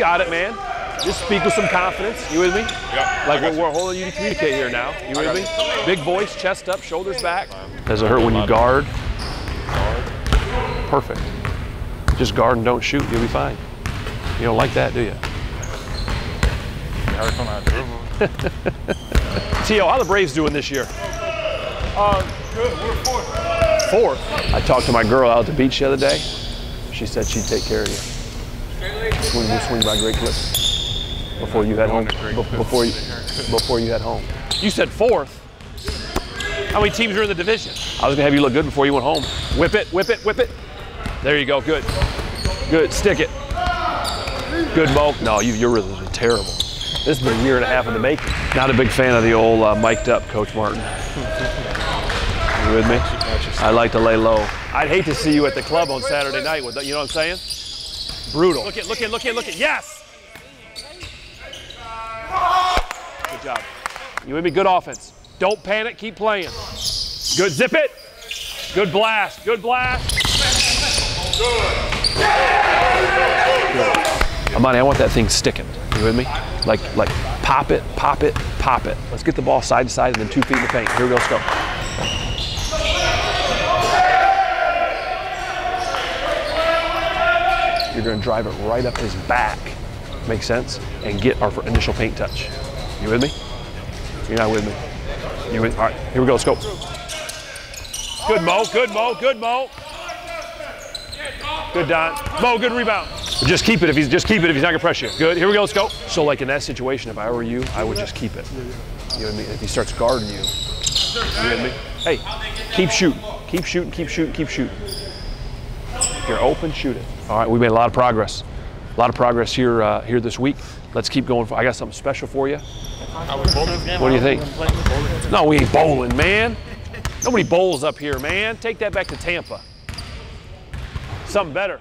got it, man. Just speak with some confidence. You with me? Yeah. Like we're, we're holding you to communicate here now. You with me? you. Big voice, chest up, shoulders back. Does it hurt when you guard? Perfect. Just guard and don't shoot. You'll be fine. You don't like that, do you? Every time I dribble. T.O., how the Braves doing this year? Uh, good. We're fourth. Fourth. I talked to my girl out at the beach the other day. She said she'd take care of you. Swing, we'll swing by Great Clips before you head home. Going to Great Be- Clips. Before you, before you head home. You said fourth. How many teams are in the division? I was gonna have you look good before you went home. Whip it, whip it, whip it. There you go. Good. Good. Stick it. Good, Mo. No, you, your rhythms are terrible. This has been a year and a half in the making. Not a big fan of the old uh, mic'd up, Coach Martin. You with me? I like to lay low. I'd hate to see you at the club on Saturday night with, you know what I'm saying? Brutal. Look at, look at, look at, look at. Yes. Good job. You with me? Good offense. Don't panic. Keep playing. Good. Zip it. Good blast. Good blast. Good. Amani, I want that thing sticking. You with me? Like, like, pop it, pop it, pop it. Let's get the ball side to side and then two feet in the paint. Here we go. Let's go. You're to drive it right up his back. Make sense? And get our initial paint touch. You with me? You're not with me. You with? All right, here we go. Let's go. Good Mo. Good Mo. Good Mo. Good Don. Mo, good rebound. Just keep it if he's just keep it if he's not gonna press you. Good. Here we go. Let's go. So like in that situation, if I were you, I would just keep it. You know what I mean? If he starts guarding you, you know what I mean? Hey, keep shooting. Keep shooting. Keep shooting. Keep shooting. You're open, shoot it. All right. We made a lot of progress. A lot of progress here uh, here this week. Let's keep going. I got something special for you. What do you think? No, we ain't bowling, man. Nobody bowls up here, man. Take that back to Tampa. Something better.